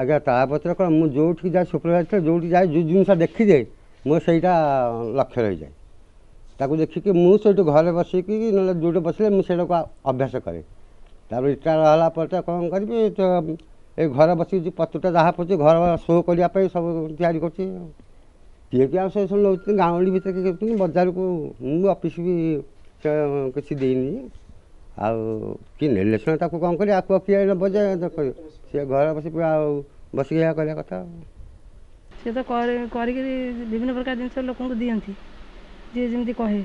ଆଜ୍ଞା ତା'ପତ୍ର କ'ଣ ମୁଁ ଯେଉଁଠିକି ଯାଏ ସୁପରଭାଇଜର ଯେଉଁଠି ଯାଏ ଯେଉଁ ଜିନିଷ ଦେଖିଯାଏ ମୁଁ ସେଇଟା ଲକ୍ଷ୍ୟ ରହିଯାଏ ତାକୁ ଦେଖିକି ମୁଁ ସେଇଠୁ ଘରେ ବସିକି ନହେଲେ ଯେଉଁଠି ବସିଲେ ମୁଁ ସେଇଟାକୁ ଅଭ୍ୟାସ କରେ ତା'ପରେ ରିଟାୟାର ହେଲା ପରେ ତ କ'ଣ କରିବି ଏ ଘରେ ବସିକି ପତୁଟା ଯାହା ପଡ଼ୁଛି ଘର ଶୋ କରିବା ପାଇଁ ସବୁ ତିଆରି କରୁଛି କିଏ କିଏ ଆଉ ସେ ସବୁ ନେଉଛନ୍ତି ଗାଉଁଲି ଭିତରେ କିଏ ବଜାରକୁ ମୁଁ ଅଫିସ୍ ବି କିଛି ଦେଇନି ଆଉ କି ନେଲେସିନା ତାକୁ କ'ଣ କରିବା ଆକୁ କିଏ ନେବ ଯେ ସିଏ ଘରେ ବସି ଆଉ ବସିକି ଏହା କରିବା କଥା ଆଉ ସିଏ ତ କରିକି ବିଭିନ୍ନ ପ୍ରକାର ଜିନିଷ ଲୋକଙ୍କୁ ଦିଅନ୍ତି ଯିଏ ଯେମିତି କହେ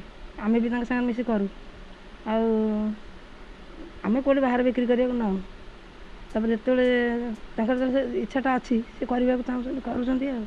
ଆମେ ବି ତାଙ୍କ ସାଙ୍ଗରେ ମିଶି କରୁ ଆଉ ଆମେ କେଉଁଠି ବାହାରେ ବିକ୍ରି କରିବାକୁ ନାହୁଁ ତାପରେ ଯେତେବେଳେ ତାଙ୍କର ଇଚ୍ଛାଟା ଅଛି ସେ କରିବାକୁ ଚାହୁଁଛନ୍ତି କରୁଛନ୍ତି ଆଉ